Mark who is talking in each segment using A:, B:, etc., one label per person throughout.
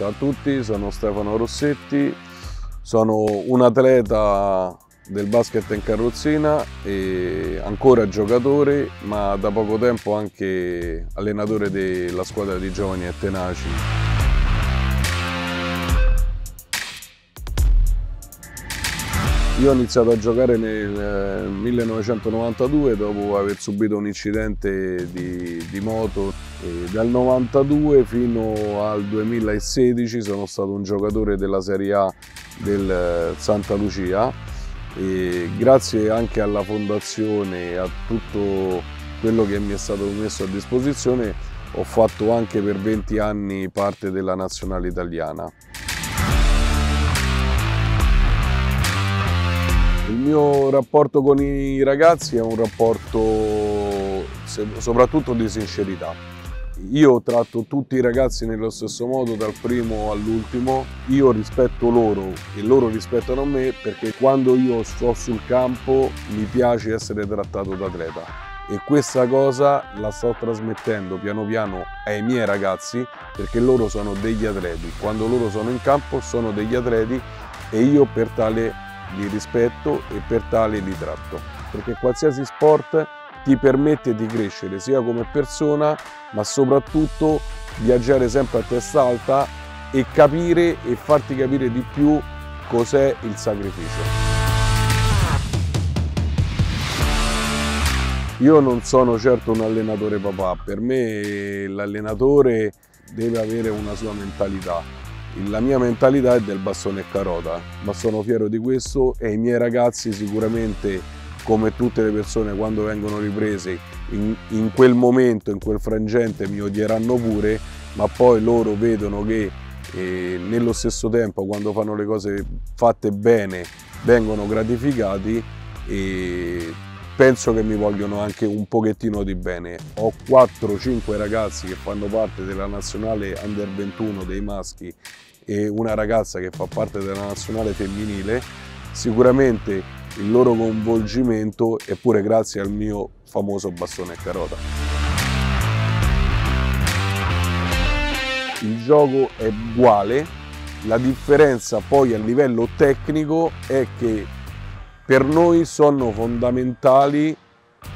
A: Ciao a tutti, sono Stefano Rossetti, sono un atleta del basket in carrozzina e ancora giocatore, ma da poco tempo anche allenatore della squadra di giovani e tenaci. Io ho iniziato a giocare nel 1992 dopo aver subito un incidente di, di moto. E dal 92 fino al 2016 sono stato un giocatore della Serie A del Santa Lucia e grazie anche alla fondazione e a tutto quello che mi è stato messo a disposizione ho fatto anche per 20 anni parte della nazionale italiana. Il mio rapporto con i ragazzi è un rapporto soprattutto di sincerità. Io tratto tutti i ragazzi nello stesso modo, dal primo all'ultimo. Io rispetto loro e loro rispettano me perché quando io sto sul campo mi piace essere trattato da atleta. E questa cosa la sto trasmettendo piano piano ai miei ragazzi perché loro sono degli atleti. Quando loro sono in campo sono degli atleti e io per tale li rispetto e per tale li tratto, perché qualsiasi sport ti permette di crescere sia come persona, ma soprattutto viaggiare sempre a testa alta e capire e farti capire di più cos'è il sacrificio. Io non sono certo un allenatore papà, per me l'allenatore deve avere una sua mentalità, la mia mentalità è del bastone e carota, ma sono fiero di questo e i miei ragazzi sicuramente, come tutte le persone quando vengono riprese, in, in quel momento, in quel frangente mi odieranno pure, ma poi loro vedono che eh, nello stesso tempo quando fanno le cose fatte bene vengono gratificati e penso che mi vogliono anche un pochettino di bene. Ho 4-5 ragazzi che fanno parte della nazionale under 21 dei maschi e una ragazza che fa parte della nazionale femminile. Sicuramente il loro coinvolgimento è pure grazie al mio famoso bastone e carota. Il gioco è uguale, la differenza poi a livello tecnico è che per noi sono fondamentali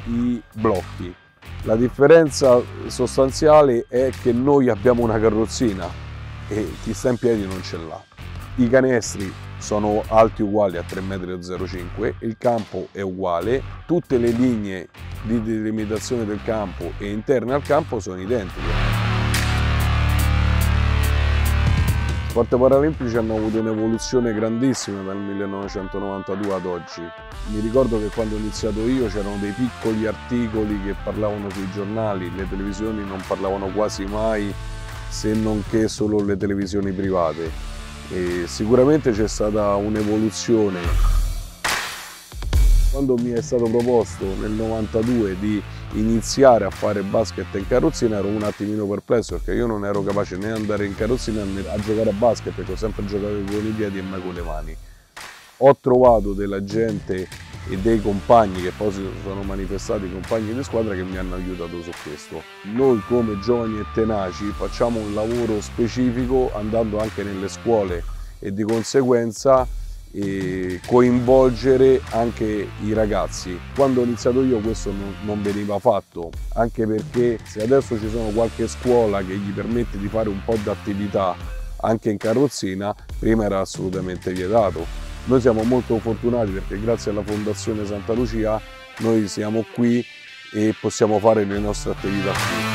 A: i blocchi. La differenza sostanziale è che noi abbiamo una carrozzina e chi sta in piedi non ce l'ha. I canestri sono alti uguali a 3,05 m, il campo è uguale, tutte le linee di delimitazione del campo e interne al campo sono identiche. Sport paralimpici hanno avuto un'evoluzione grandissima dal 1992 ad oggi. Mi ricordo che quando ho iniziato io c'erano dei piccoli articoli che parlavano sui giornali, le televisioni non parlavano quasi mai se non che solo le televisioni private. E sicuramente c'è stata un'evoluzione quando mi è stato proposto nel 92 di iniziare a fare basket in carrozzina ero un attimino perplesso perché io non ero capace né andare in carrozzina né a giocare a basket perché ho sempre giocato con i piedi e mai con le mani. Ho trovato della gente e dei compagni che poi si sono manifestati compagni di squadra che mi hanno aiutato su questo. Noi come giovani e tenaci facciamo un lavoro specifico andando anche nelle scuole e di conseguenza coinvolgere anche i ragazzi. Quando ho iniziato io questo non, non, veniva fatto, anche perché se adesso ci sono qualche scuola che gli permette di fare un po' di attività anche in carrozzina, prima era assolutamente vietato. Noi siamo molto fortunati perché grazie alla Fondazione Santa Lucia noi siamo qui e possiamo fare le nostre attività qui.